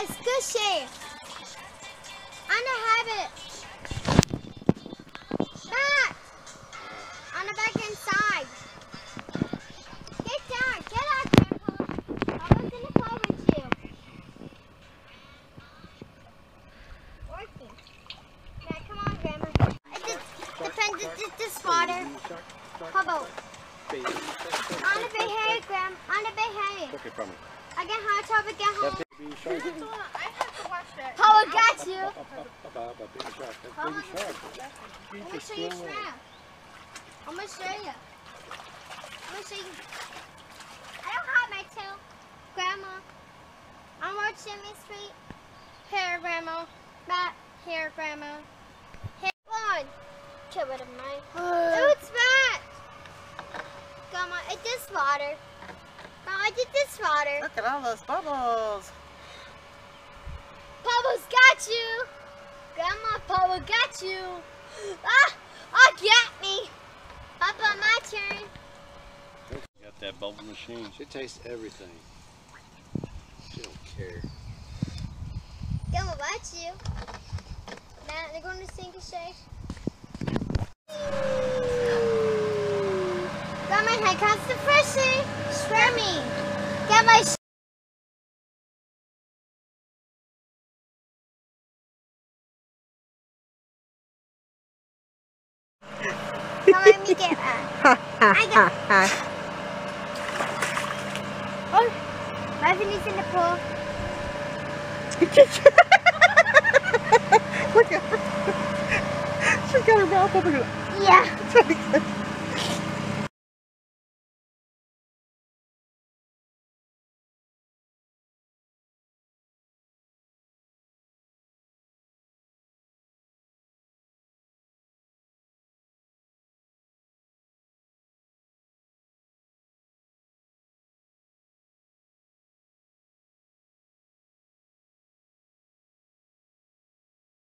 It's gushy. I'm gonna have it. Back. I'm gonna back inside. Get down. Get out, Grandpa. I was gonna play with you. Working. Yeah, come on, Grandma. It just depends. It's just this water. How about? On the big hair, Grandma. On the big hair. Okay, promise. I get hot topic, get home. Baby to. Paula got you. Baby shark. Baby. I'm gonna show you shrimp. I'm gonna show you. I'm gonna show you. I don't have my tail, Grandma. I'm watching Miss Street. Here, Grandma. Back here, Grandma. Here, one. Get rid of mine. oh, it's back. Grandma, it just water. Grandma, I did this water. Look at all those bubbles. Pablo's got you. Grandma, Pablo got you. Ah, ah, got me. Papa, my turn. Got that bubble machine. She tastes everything. She don't care. Grandma, got you. Now they're going to sink a shake. Grandma, here comes the freshie. Swear me. Get my sh- Come let me get that. I got. Oh, my is in the pool. Look at her. She's got her mouth open. Yeah.